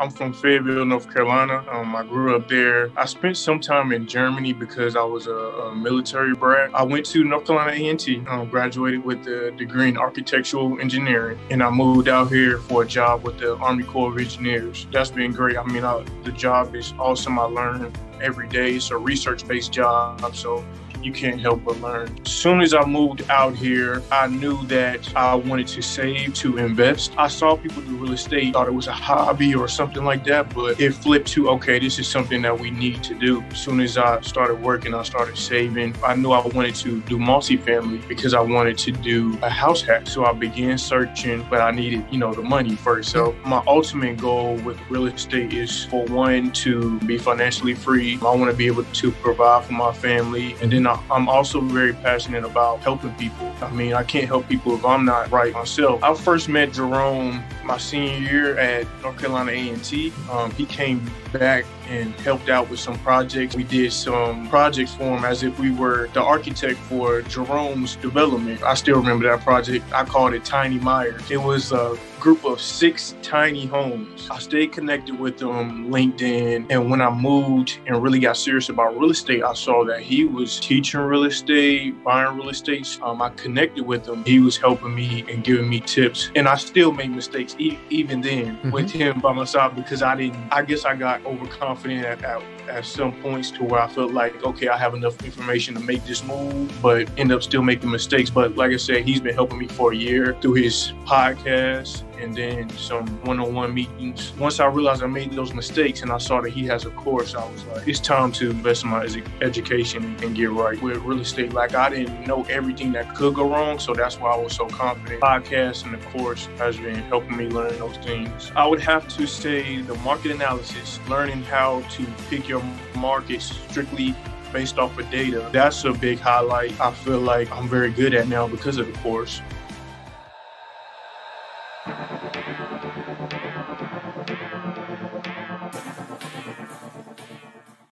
I'm from Fayetteville, North Carolina. Um, I grew up there. I spent some time in Germany because I was a, a military brat. I went to North Carolina A&T, um, graduated with a degree in architectural engineering, and I moved out here for a job with the Army Corps of Engineers. That's been great. I mean, I, the job is awesome. I learn every day. It's a research-based job, so you can't help but learn. As soon as I moved out here, I knew that I wanted to save to invest. I saw people do real estate, thought it was a hobby or something like that, but it flipped to, okay, this is something that we need to do. As soon as I started working, I started saving. I knew I wanted to do multifamily because I wanted to do a house hack. So I began searching, but I needed, you know, the money first. So my ultimate goal with real estate is for one to be financially free. I want to be able to provide for my family and then I'm also very passionate about helping people. I mean, I can't help people if I'm not right myself. I first met Jerome my senior year at North Carolina A&T. Um, he came back and helped out with some projects. We did some projects for him as if we were the architect for Jerome's development. I still remember that project. I called it Tiny Myers. It was a group of six tiny homes. I stayed connected with them, LinkedIn, and when I moved and really got serious about real estate, I saw that he was teaching real estate, buying real estate. Um, I connected with him. He was helping me and giving me tips, and I still made mistakes e- even then mm-hmm. with him by my side because I didn't. I guess I got overconfident at, at, at some points to where I felt like, okay, I have enough information to make this move, but end up still making mistakes. But like I said, he's been helping me for a year through his podcast and then some one-on-one meetings. Once I realized I made those mistakes and I saw that he has a course, I was like, it's time to invest in my education and get right with real estate. Like I didn't know everything that could go wrong, so that's why I was so confident. Podcast and the course has been helping me learn those things. I would have to say the market analysis, learning how to pick your market strictly based off of data. That's a big highlight I feel like I'm very good at now because of the course.